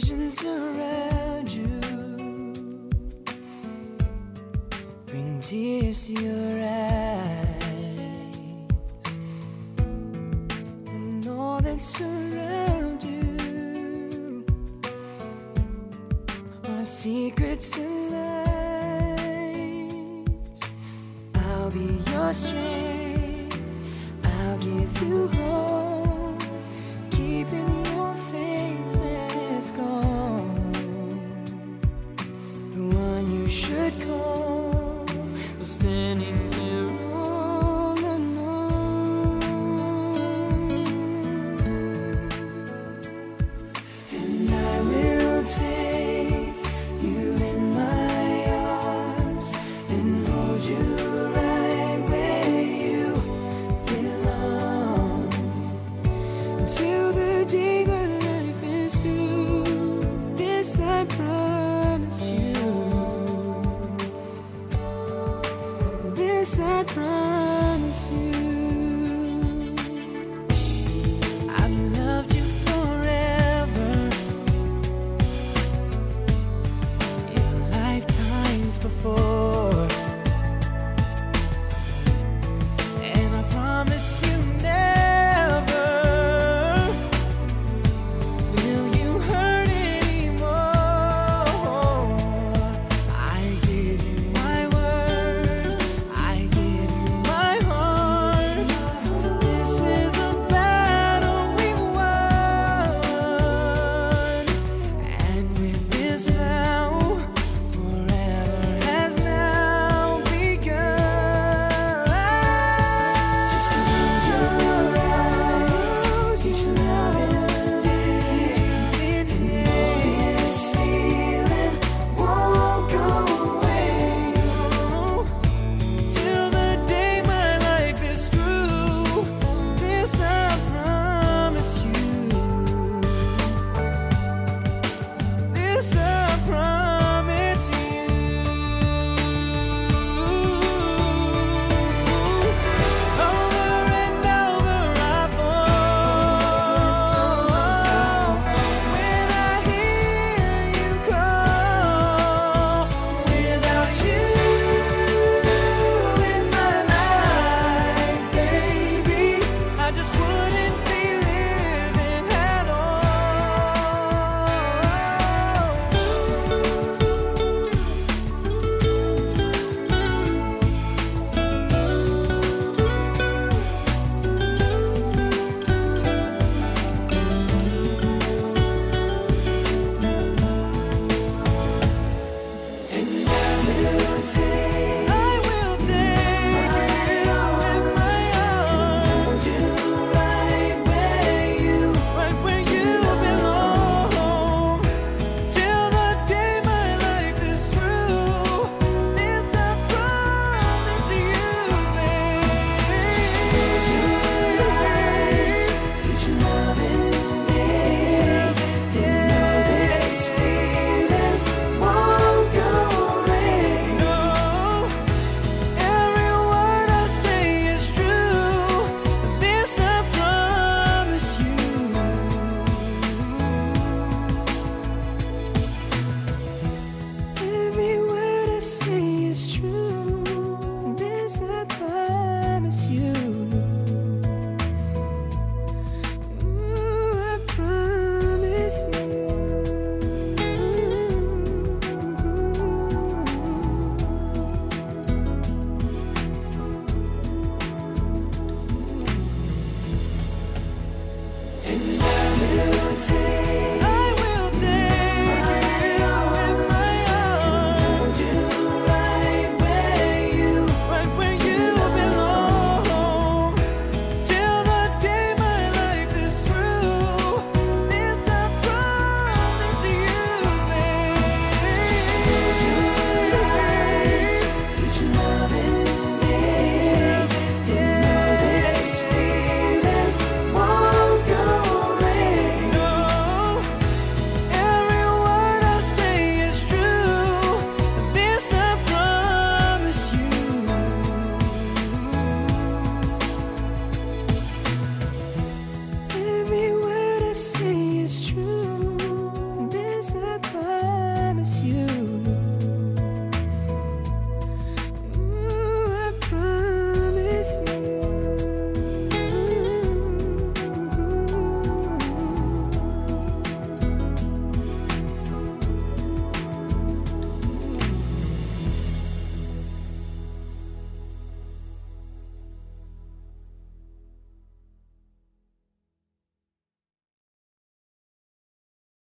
surround you, bring tears to your eyes, and all that surround you are secrets and lies. I'll be your strength. I'll give you hope, This I promise you. This I promise you. before. And I promise you. say it's true. I promise you. Ooh, I promise you. see.